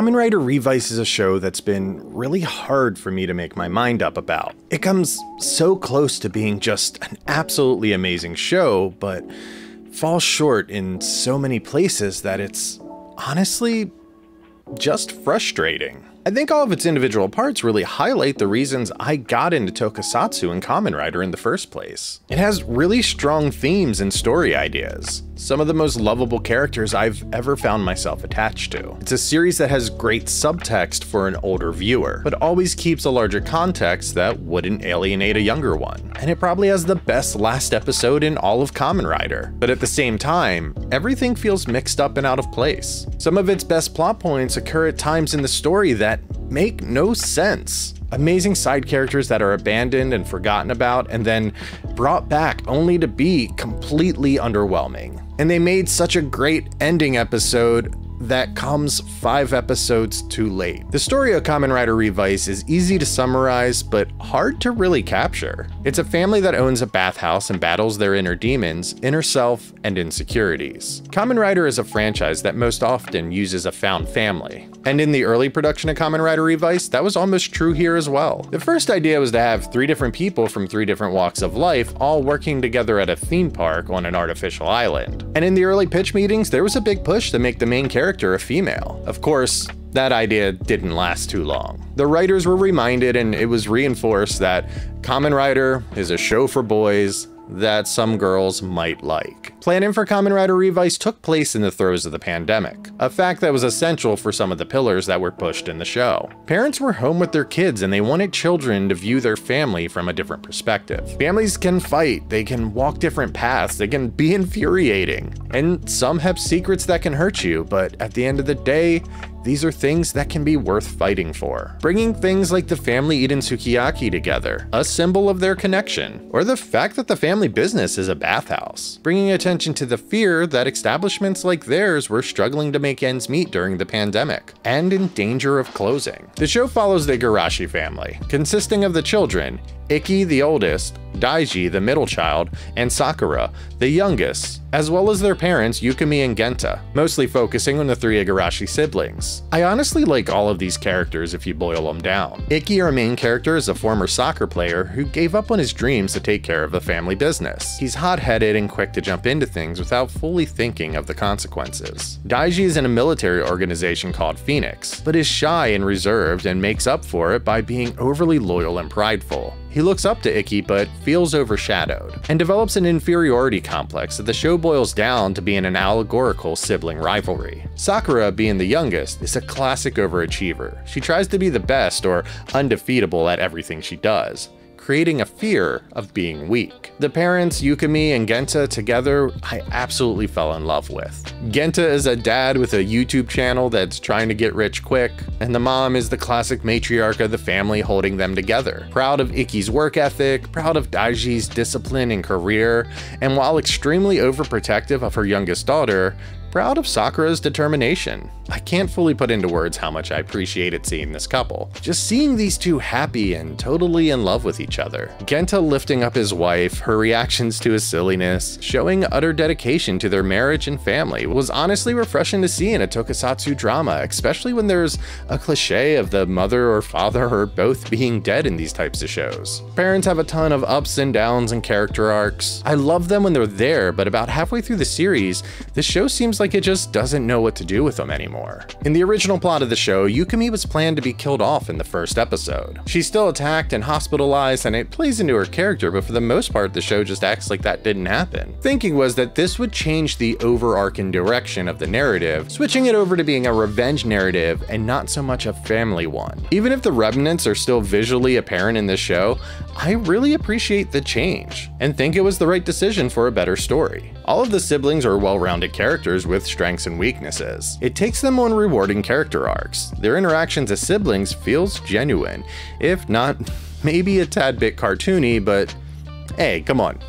Kamen Rider Revice is a show that's been really hard for me to make my mind up about. It comes so close to being just an absolutely amazing show, but falls short in so many places that it's honestly just frustrating. I think all of its individual parts really highlight the reasons I got into Tokusatsu and Kamen Rider in the first place. It has really strong themes and story ideas, some of the most lovable characters I've ever found myself attached to. It's a series that has great subtext for an older viewer, but always keeps a larger context that wouldn't alienate a younger one. And it probably has the best last episode in all of Kamen Rider. But at the same time, everything feels mixed up and out of place. Some of its best plot points occur at times in the story that make no sense. Amazing side characters that are abandoned and forgotten about and then brought back only to be completely underwhelming. And they made such a great ending episode that comes five episodes too late. The story of Kamen Rider Revice is easy to summarize, but hard to really capture. It's a family that owns a bathhouse and battles their inner demons, inner self, and insecurities. Kamen Rider is a franchise that most often uses a found family. And in the early production of Kamen Rider Revice, that was almost true here as well. The first idea was to have three different people from three different walks of life all working together at a theme park on an artificial island. And in the early pitch meetings, there was a big push to make the main character a female. Of course, that idea didn't last too long. The writers were reminded and it was reinforced that Kamen Rider is a show for boys that some girls might like. Planning for Kamen Rider Revice took place in the throes of the pandemic, a fact that was essential for some of the pillars that were pushed in the show. Parents were home with their kids and they wanted children to view their family from a different perspective. Families can fight, they can walk different paths, they can be infuriating, and some have secrets that can hurt you, but at the end of the day, these are things that can be worth fighting for. Bringing things like the family eating sukiyaki together, a symbol of their connection, or the fact that the family business is a bathhouse. Bringing attention to the fear that establishments like theirs were struggling to make ends meet during the pandemic, and in danger of closing. The show follows the Igarashi family, consisting of the children, Ikki, the oldest, Daiji, the middle child, and Sakura, the youngest, as well as their parents Yukimi and Genta, mostly focusing on the three Igarashi siblings. I honestly like all of these characters if you boil them down. Ikki, our main character, is a former soccer player who gave up on his dreams to take care of the family business. He's hot-headed and quick to jump into things without fully thinking of the consequences. Daiji is in a military organization called Fenix, but is shy and reserved and makes up for it by being overly loyal and prideful. He looks up to Ikki but feels overshadowed, and develops an inferiority complex that the show boils down to being an allegorical sibling rivalry. Sakura, being the youngest, is a classic overachiever. She tries to be the best or undefeatable at everything she does, creating a fear of being weak. The parents, Yukimi and Genta together, I absolutely fell in love with. Genta is a dad with a YouTube channel that's trying to get rich quick, and the mom is the classic matriarch of the family holding them together. Proud of Ikki's work ethic, proud of Daiji's discipline and career, and while extremely overprotective of her youngest daughter, proud of Sakura's determination. I can't fully put into words how much I appreciated seeing this couple. Just seeing these two happy and totally in love with each other. Genta lifting up his wife, her reactions to his silliness, showing utter dedication to their marriage and family was honestly refreshing to see in a tokusatsu drama, especially when there's a cliche of the mother or father or both being dead in these types of shows. Parents have a ton of ups and downs and character arcs. I love them when they're there, but about halfway through the series, the show seems like it just doesn't know what to do with them anymore. In the original plot of the show, Yukimi was planned to be killed off in the first episode. She's still attacked and hospitalized and it plays into her character, but for the most part the show just acts like that didn't happen. Thinking was that this would change the overarching direction of the narrative, switching it over to being a revenge narrative and not so much a family one. Even if the remnants are still visually apparent in this show, I really appreciate the change and think it was the right decision for a better story. All of the siblings are well-rounded characters with strengths and weaknesses. It takes them on rewarding character arcs. Their interactions as siblings feels genuine, if not maybe a tad bit cartoony, but hey, come on.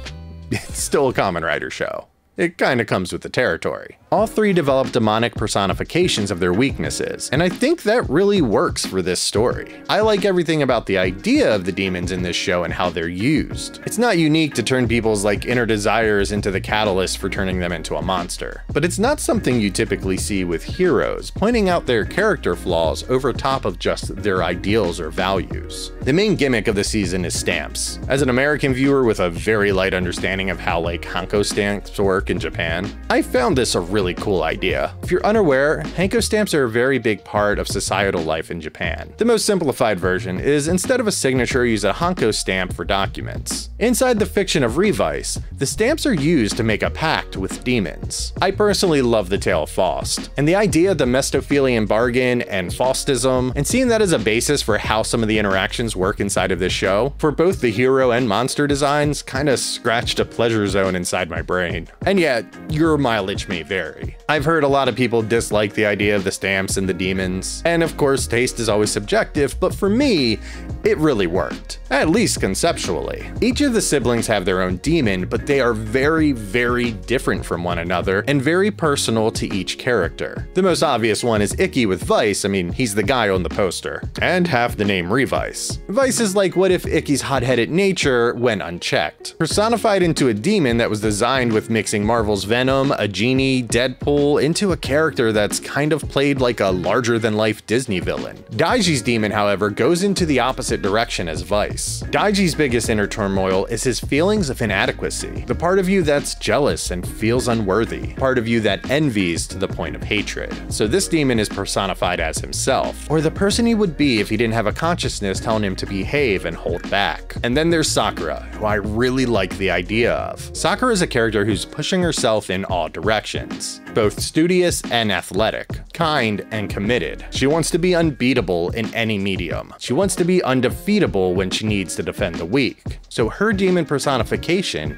It's still a Kamen Rider show. It kinda comes with the territory. All three develop demonic personifications of their weaknesses, and I think that really works for this story. I like everything about the idea of the demons in this show and how they're used. It's not unique to turn people's like inner desires into the catalyst for turning them into a monster, but it's not something you typically see with heroes, pointing out their character flaws over top of just their ideals or values. The main gimmick of the season is stamps. As an American viewer with a very light understanding of how like Hanko stamps work in Japan, I found this a really cool idea. If you're unaware, Hanko stamps are a very big part of societal life in Japan. The most simplified version is instead of a signature, use a Hanko stamp for documents. Inside the fiction of Revice, the stamps are used to make a pact with demons. I personally love the tale of Faust, and the idea of the Mephistophelian bargain and Faustism, and seeing that as a basis for how some of the interactions work inside of this show, for both the hero and monster designs, kinda scratched a pleasure zone inside my brain. And yet, your mileage may vary. I've heard a lot of people dislike the idea of the stamps and the demons, and of course taste is always subjective, but for me, it really worked, at least conceptually. Each of the siblings have their own demon, but they are very, very different from one another and very personal to each character. The most obvious one is Ikki with Vice, I mean, he's the guy on the poster, and half the name Revice. Vice is like what if Ikki's hot-headed nature went unchecked, personified into a demon that was designed with mixing Marvel's Venom, a genie, Deadpool into a character that's kind of played like a larger-than-life Disney villain. Daiji's demon, however, goes into the opposite direction as Vice. Daiji's biggest inner turmoil is his feelings of inadequacy, the part of you that's jealous and feels unworthy, part of you that envies to the point of hatred. So this demon is personified as himself, or the person he would be if he didn't have a consciousness telling him to behave and hold back. And then there's Sakura, who I really like the idea of. Sakura is a character who's pushing herself in all directions both studious and athletic, kind and committed. She wants to be unbeatable in any medium. She wants to be undefeatable when she needs to defend the weak. So her demon personification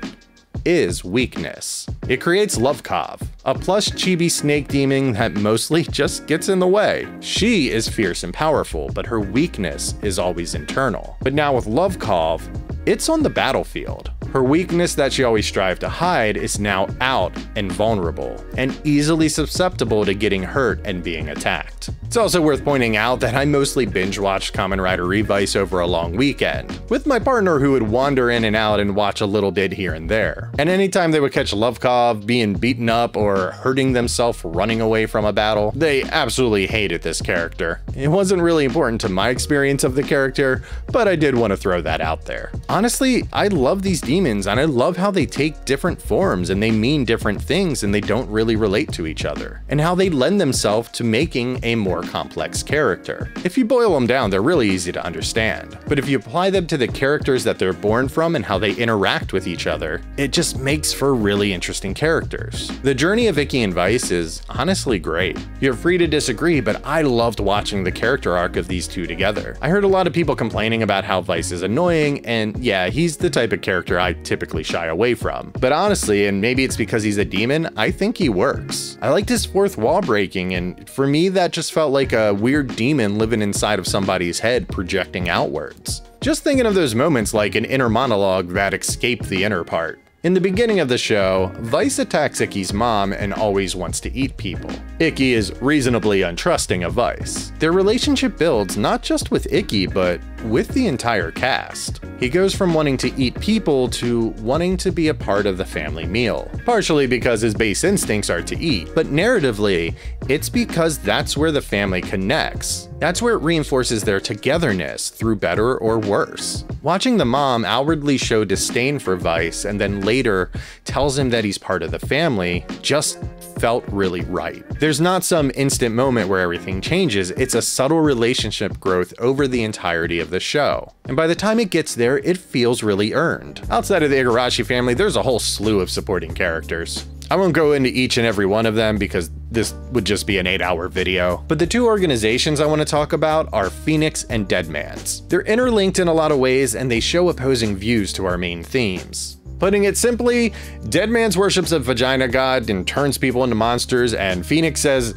is weakness. It creates Lovekov, a plush chibi snake demon that mostly just gets in the way. She is fierce and powerful, but her weakness is always internal. But now with Lovekov, it's on the battlefield. Her weakness that she always strived to hide is now out and vulnerable, and easily susceptible to getting hurt and being attacked. It's also worth pointing out that I mostly binge watched Kamen Rider Revice over a long weekend, with my partner who would wander in and out and watch a little bit here and there. And anytime they would catch Lovekov being beaten up or hurting themselves running away from a battle, they absolutely hated this character. It wasn't really important to my experience of the character, but I did want to throw that out there. Honestly, I love these demons, and I love how they take different forms and they mean different things and they don't really relate to each other, and how they lend themselves to making a more complex character. If you boil them down, they're really easy to understand, but if you apply them to the characters that they're born from and how they interact with each other, it just makes for really interesting characters. The journey of Ikki and Vice is honestly great. You're free to disagree, but I loved watching the character arc of these two together. I heard a lot of people complaining about how Vice is annoying, and yeah, he's the type of character I typically shy away from. But honestly, and maybe it's because he's a demon, I think he works. I liked his fourth wall breaking, and for me, that just felt like a weird demon living inside of somebody's head projecting outwards. Just thinking of those moments like an inner monologue that escaped the inner part. In the beginning of the show, Vice attacks Ikki's mom and always wants to eat people. Ikki is reasonably untrusting of Vice. Their relationship builds not just with Icky, but with the entire cast. He goes from wanting to eat people to wanting to be a part of the family meal, partially because his base instincts are to eat, but narratively, it's because that's where the family connects. That's where it reinforces their togetherness through better or worse. Watching the mom outwardly show disdain for Vice and then later tells him that he's part of the family just felt really right. There's not some instant moment where everything changes, it's a subtle relationship growth over the entirety of the show. And by the time it gets there, it feels really earned. Outside of the Igarashi family, there's a whole slew of supporting characters. I won't go into each and every one of them because this would just be an 8 hour video. But the two organizations I want to talk about are Fenix and Deadmans. They're interlinked in a lot of ways and they show opposing views to our main themes. Putting it simply, Deadmans worships a vagina god and turns people into monsters, and Fenix says,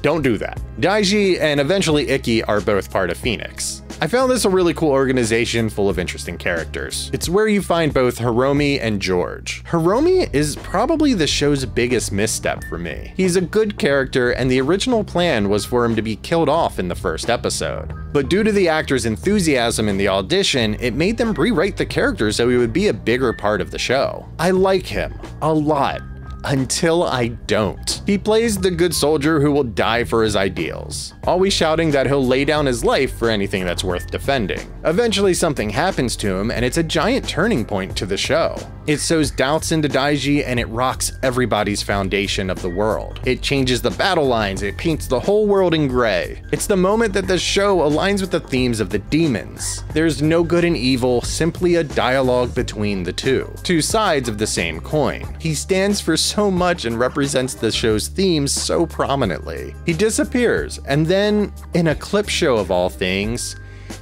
don't do that. Daiji and eventually Ikki are both part of Fenix. I found this a really cool organization full of interesting characters. It's where you find both Hiromi and George. Hiromi is probably the show's biggest misstep for me. He's a good character and the original plan was for him to be killed off in the first episode. But due to the actor's enthusiasm in the audition, it made them rewrite the character so he would be a bigger part of the show. I like him a lot, until I don't. He plays the good soldier who will die for his ideals, always shouting that he'll lay down his life for anything that's worth defending. Eventually something happens to him and it's a giant turning point to the show. It sows doubts into Daiji and it rocks everybody's foundation of the world. It changes the battle lines, it paints the whole world in gray. It's the moment that the show aligns with the themes of the demons. There's no good and evil, simply a dialogue between the two. Two sides of the same coin. He stands for so much and represents the show's themes so prominently. He disappears, and then, in a clip show of all things,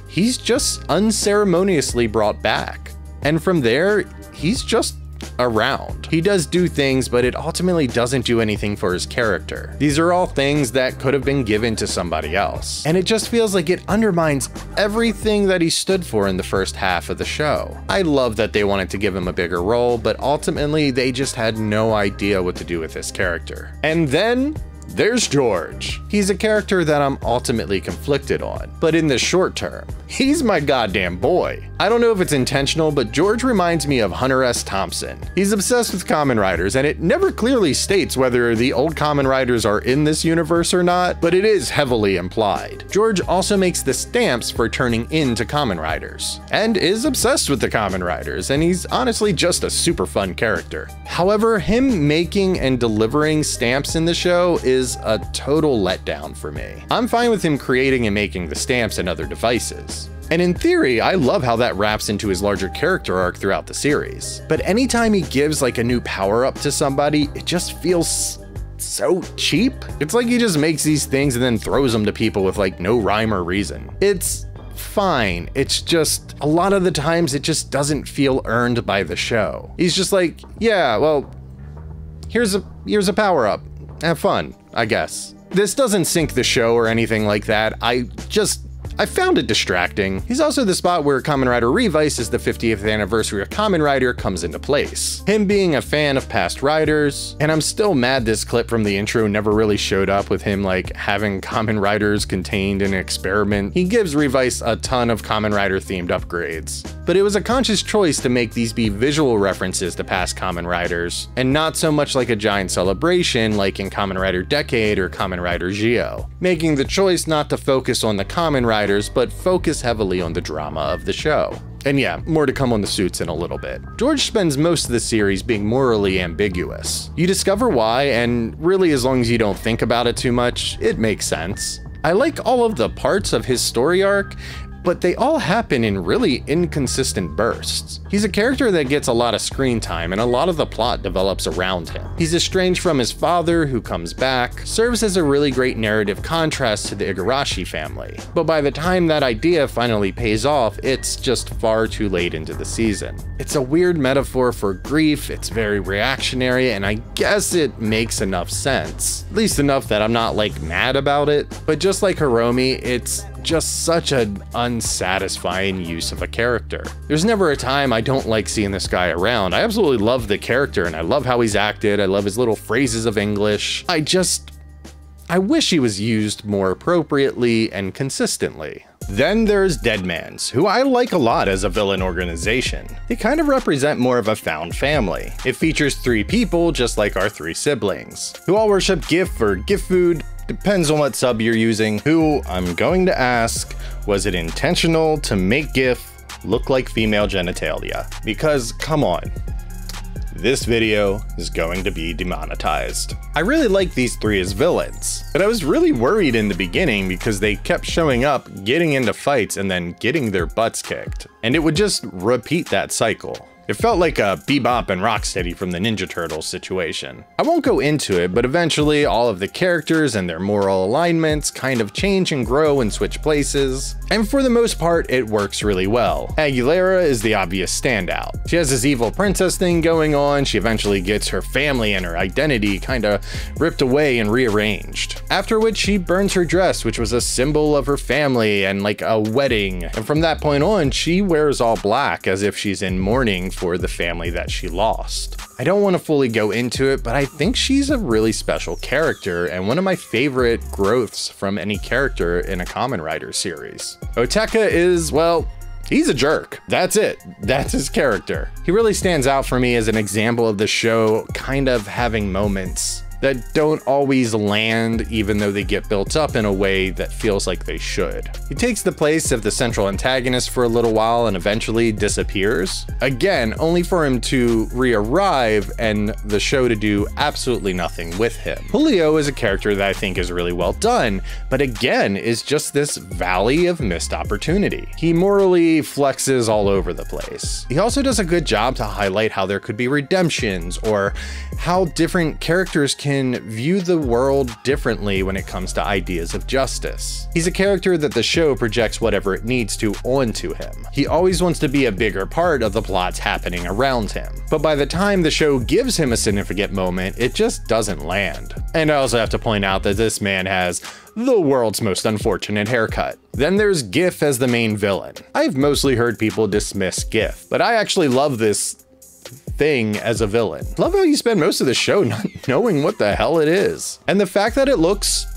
he's just unceremoniously brought back. And from there, he's just around. He does do things, but it ultimately doesn't do anything for his character. These are all things that could have been given to somebody else. And it just feels like it undermines everything that he stood for in the first half of the show. I love that they wanted to give him a bigger role, but ultimately they just had no idea what to do with this character. And then there's George. He's a character that I'm ultimately conflicted on, but in the short term, he's my goddamn boy. I don't know if it's intentional, but George reminds me of Hunter S. Thompson. He's obsessed with Kamen Riders, and it never clearly states whether the old Kamen Riders are in this universe or not, but it is heavily implied. George also makes the stamps for turning into Kamen Riders, and is obsessed with the Kamen Riders, and he's honestly just a super fun character. However, him making and delivering stamps in the show is a total letdown for me. I'm fine with him creating and making the stamps and other devices. And in theory, I love how that wraps into his larger character arc throughout the series. But anytime he gives like a new power up to somebody, it just feels so cheap. It's like he just makes these things and then throws them to people with like no rhyme or reason. It's fine. It's just a lot of the times it just doesn't feel earned by the show. He's just like, yeah, well, here's a here's a power up. Have fun, I guess. This doesn't sink the show or anything like that. I just I found it distracting. He's also the spot where Kamen Rider Revice is the 50th anniversary of Kamen Rider comes into place. Him being a fan of past riders, and I'm still mad this clip from the intro never really showed up with him like having Kamen Riders contained in an experiment. He gives Revice a ton of Kamen Rider themed upgrades. But it was a conscious choice to make these be visual references to past Kamen Riders, and not so much like a giant celebration like in Kamen Rider Decade or Kamen Rider Zi-O, making the choice not to focus on the Kamen Riders, but focus heavily on the drama of the show. And yeah, more to come on the suits in a little bit. George spends most of the series being morally ambiguous. You discover why, and really as long as you don't think about it too much, it makes sense. I like all of the parts of his story arc, but they all happen in really inconsistent bursts. He's a character that gets a lot of screen time and a lot of the plot develops around him. He's estranged from his father who comes back, serves as a really great narrative contrast to the Igarashi family. But by the time that idea finally pays off, it's just far too late into the season. It's a weird metaphor for grief, it's very reactionary, and I guess it makes enough sense. At least enough that I'm not like mad about it, but just like Hiromi, it's just such an unsatisfying use of a character. There's never a time I don't like seeing this guy around. I absolutely love the character and I love how he's acted. I love his little phrases of English. I just, I wish he was used more appropriately and consistently. Then there's Deadmans, who I like a lot as a villain organization. They kind of represent more of a found family. It features three people just like our three siblings, who all worship Giff or Gifood, Depends on what sub you're using. Who, I'm going to ask, was it intentional to make Giff look like female genitalia? Because, come on, this video is going to be demonetized. I really like these three as villains, but I was really worried in the beginning because they kept showing up, getting into fights, and then getting their butts kicked. And it would just repeat that cycle. It felt like a Bebop and Rocksteady from the Ninja Turtles situation. I won't go into it, but eventually all of the characters and their moral alignments kind of change and grow and switch places. And for the most part, it works really well. Aguilera is the obvious standout. She has this evil princess thing going on, she eventually gets her family and her identity kinda ripped away and rearranged. After which she burns her dress, which was a symbol of her family and like a wedding. And from that point on, she wears all black as if she's in mourning for the family that she lost. I don't want to fully go into it, but I think she's a really special character and one of my favorite growths from any character in a Kamen Rider series. Orteca is, well, He's a jerk. That's it. That's his character. He really stands out for me as an example of the show kind of having moments that don't always land even though they get built up in a way that feels like they should. He takes the place of the central antagonist for a little while and eventually disappears. Again, only for him to re-arrive and the show to do absolutely nothing with him. Julio is a character that I think is really well done, but again is just this valley of missed opportunity. He morally flexes all over the place. He also does a good job to highlight how there could be redemptions or how different characters can can view the world differently when it comes to ideas of justice. He's a character that the show projects whatever it needs to onto him. He always wants to be a bigger part of the plots happening around him. But by the time the show gives him a significant moment, it just doesn't land. And I also have to point out that this man has the world's most unfortunate haircut. Then there's Giff as the main villain. I've mostly heard people dismiss Giff, but I actually love this thing as a villain. Love how you spend most of the show not knowing what the hell it is. And the fact that it looks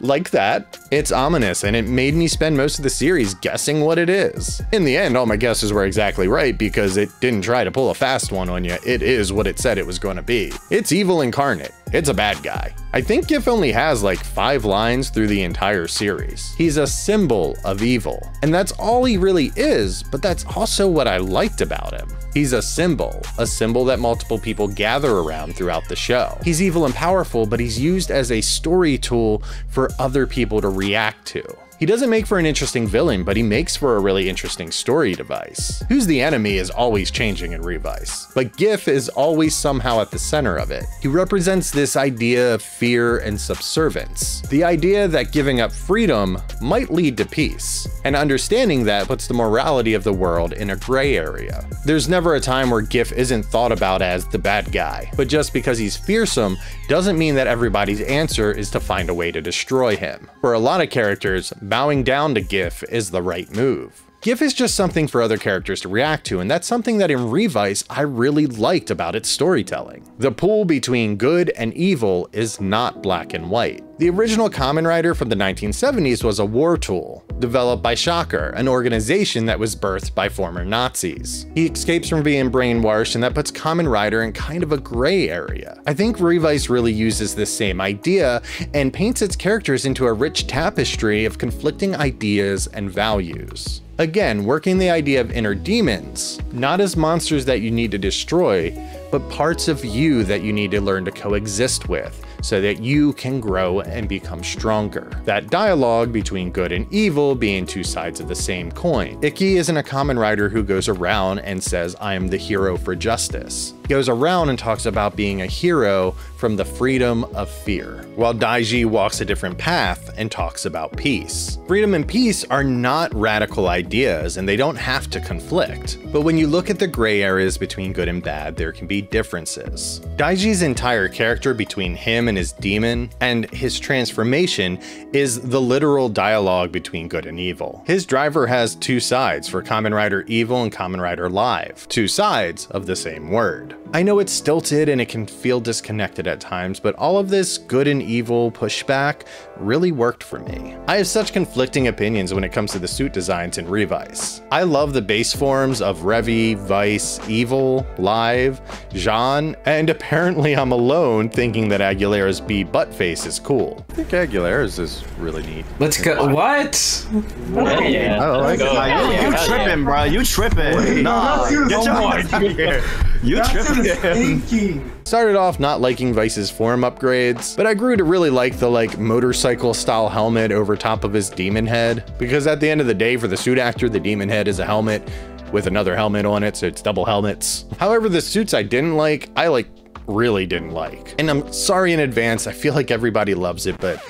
like that, it's ominous, and it made me spend most of the series guessing what it is. In the end, all my guesses were exactly right because it didn't try to pull a fast one on you. It is what it said it was going to be. It's evil incarnate. It's a bad guy. I think Giff only has like five lines through the entire series. He's a symbol of evil, and that's all he really is, but that's also what I liked about him. He's a symbol, a symbol that multiple people gather around throughout the show. He's evil and powerful, but he's used as a story tool for other people to react to. He doesn't make for an interesting villain, but he makes for a really interesting story device. Who's the enemy is always changing in Revice, but Giff is always somehow at the center of it. He represents this idea of fear and subservience. The idea that giving up freedom might lead to peace, and understanding that puts the morality of the world in a gray area. There's never a time where Giff isn't thought about as the bad guy, but just because he's fearsome doesn't mean that everybody's answer is to find a way to destroy him. For a lot of characters, bowing down to Giff is the right move. Giff is just something for other characters to react to, and that's something that in Revice I really liked about its storytelling. The pull between good and evil is not black and white. The original Kamen Rider from the 1970s was a war tool, developed by Shocker, an organization that was birthed by former Nazis. He escapes from being brainwashed, and that puts Kamen Rider in kind of a gray area. I think Revice really uses this same idea and paints its characters into a rich tapestry of conflicting ideas and values. Again, working the idea of inner demons, not as monsters that you need to destroy, but parts of you that you need to learn to coexist with so that you can grow and become stronger. That dialogue between good and evil being two sides of the same coin. Ikki isn't a Kamen Rider who goes around and says, I am the hero for justice. Goes around and talks about being a hero from the freedom of fear, while Daiji walks a different path and talks about peace. Freedom and peace are not radical ideas and they don't have to conflict. But when you look at the gray areas between good and bad, there can be differences. Daiji's entire character between him and his demon, and his transformation, is the literal dialogue between good and evil. His driver has two sides for Kamen Rider Evil and Kamen Rider Live, two sides of the same word. I know it's stilted and it can feel disconnected at times, but all of this good and evil pushback really worked for me. I have such conflicting opinions when it comes to the suit designs in Revice. I love the base forms of Revi, Vice, Evil, Live, Jean, and apparently I'm alone thinking that Aguilera's B butt face is cool. I think Aguilera's is really neat. Let's go. What? Yeah, oh, yeah. I like it. Go. You, you Yeah, tripping, bro. You tripping. nah, that's get your your ass out of here. You That's tripping. Thinking. Started off not liking Vice's form upgrades, but I grew to really like the like motorcycle style helmet over top of his demon head, because at the end of the day for the suit actor, the demon head is a helmet, with another helmet on it, so it's double helmets. However, the suits I didn't like, I like really didn't like. And I'm sorry in advance, I feel like everybody loves it, but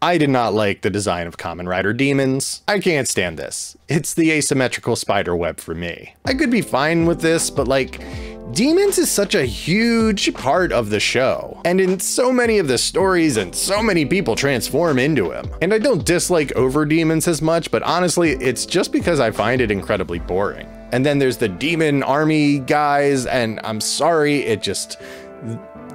I did not like the design of Kamen Rider Demons. I can't stand this. It's the asymmetrical spider web for me. I could be fine with this, but like, Demons is such a huge part of the show, and in so many of the stories and so many people transform into him. And I don't dislike Over Demons as much, but honestly, it's just because I find it incredibly boring. And then there's the demon army guys, and I'm sorry, it just,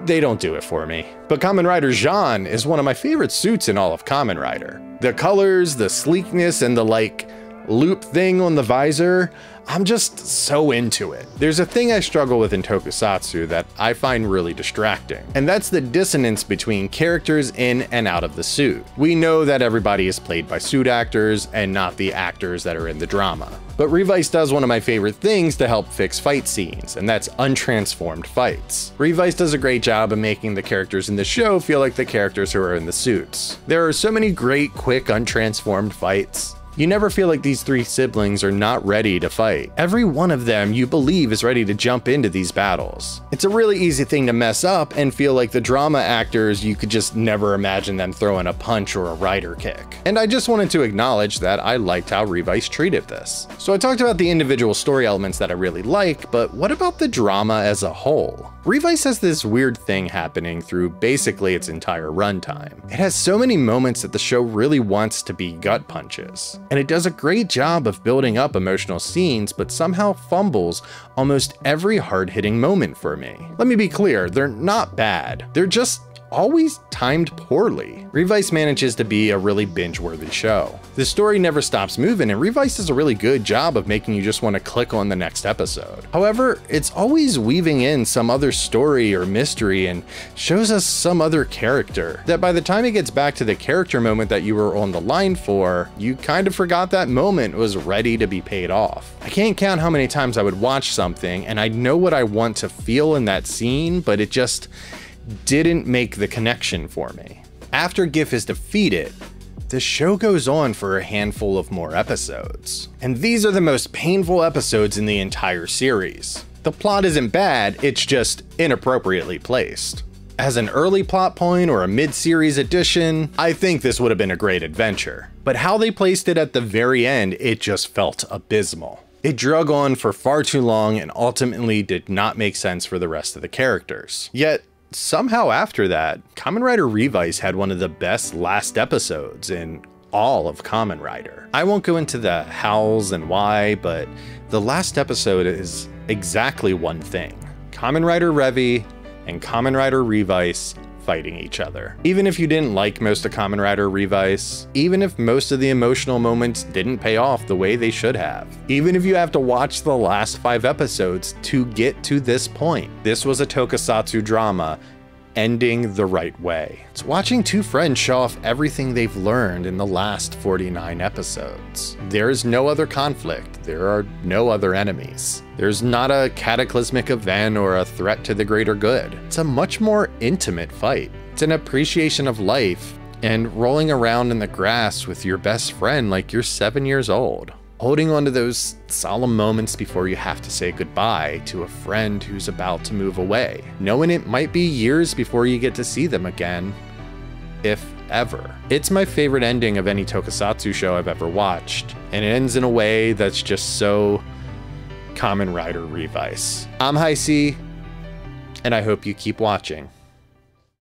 they don't do it for me. But Kamen Rider Jean is one of my favorite suits in all of Kamen Rider. The colors, the sleekness, and the like loop thing on the visor, I'm just so into it. There's a thing I struggle with in tokusatsu that I find really distracting, and that's the dissonance between characters in and out of the suit. We know that everybody is played by suit actors and not the actors that are in the drama. But Revice does one of my favorite things to help fix fight scenes, and that's untransformed fights. Revice does a great job of making the characters in the show feel like the characters who are in the suits. There are so many great, quick, untransformed fights. You never feel like these three siblings are not ready to fight. Every one of them you believe is ready to jump into these battles. It's a really easy thing to mess up and feel like the drama actors you could just never imagine them throwing a punch or a rider kick. And I just wanted to acknowledge that I liked how Revice treated this. So I talked about the individual story elements that I really like, but what about the drama as a whole? Revice has this weird thing happening through basically its entire runtime. It has so many moments that the show really wants to be gut punches and it does a great job of building up emotional scenes, but somehow fumbles almost every hard hitting moment for me. Let me be clear, they're not bad, they're just always timed poorly. Revice manages to be a really binge-worthy show. The story never stops moving, and Revice does a really good job of making you just want to click on the next episode. However, it's always weaving in some other story or mystery and shows us some other character that by the time it gets back to the character moment that you were on the line for, you kind of forgot that moment was ready to be paid off. I can't count how many times I would watch something and I know what I want to feel in that scene, but it just didn't make the connection for me. After Giff is defeated, the show goes on for a handful of more episodes. And these are the most painful episodes in the entire series. The plot isn't bad, it's just inappropriately placed. As an early plot point or a mid-series addition, I think this would have been a great adventure. But how they placed it at the very end, it just felt abysmal. It drug on for far too long and ultimately did not make sense for the rest of the characters. Yet, somehow after that, Kamen Rider Revice had one of the best last episodes in all of Kamen Rider. I won't go into the hows and why, but the last episode is exactly one thing. Kamen Rider Revi and Kamen Rider Revice fighting each other. Even if you didn't like most of Kamen Rider Revice, even if most of the emotional moments didn't pay off the way they should have, even if you have to watch the last five episodes to get to this point, this was a tokusatsu drama ending the right way. It's watching two friends show off everything they've learned in the last 49 episodes. There is no other conflict, there are no other enemies. There's not a cataclysmic event or a threat to the greater good. It's a much more intimate fight. It's an appreciation of life and rolling around in the grass with your best friend like you're seven years old holding on to those solemn moments before you have to say goodbye to a friend who's about to move away, knowing it might be years before you get to see them again, if ever. It's my favorite ending of any tokusatsu show I've ever watched, and it ends in a way that's just so Kamen Rider Revice. I'm Highsea, and I hope you keep watching.